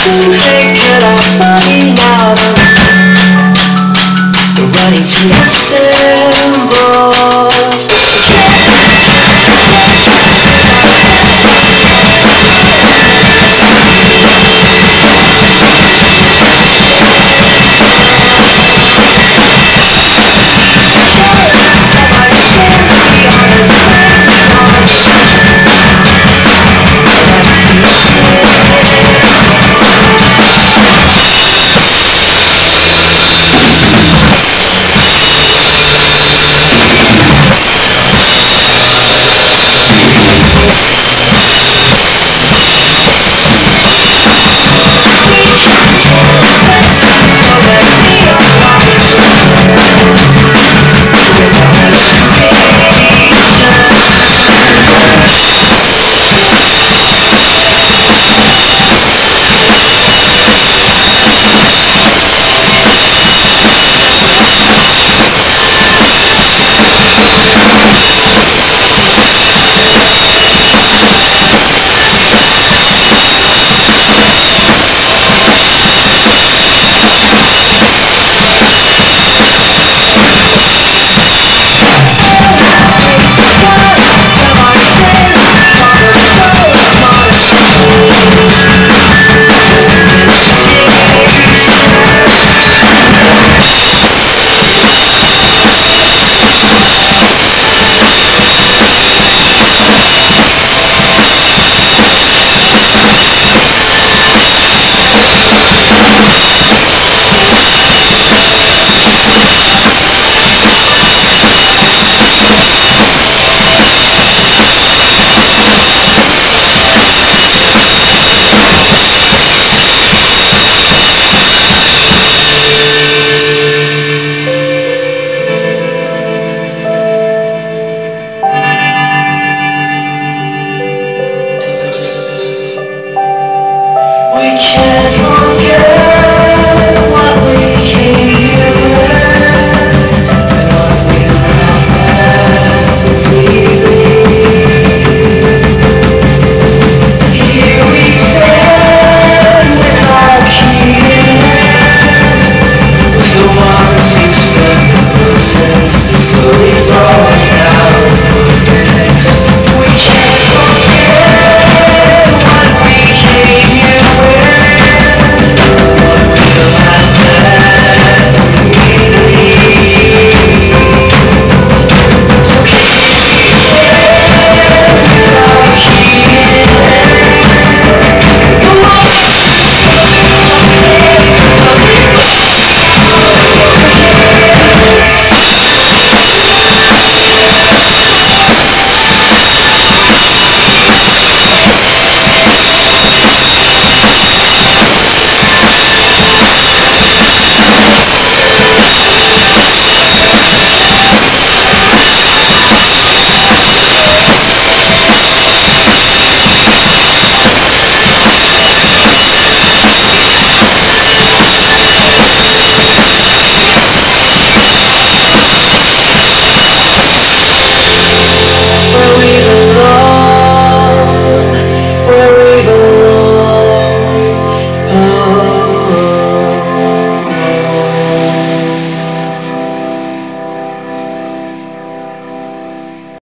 Taking our out of Running to yourself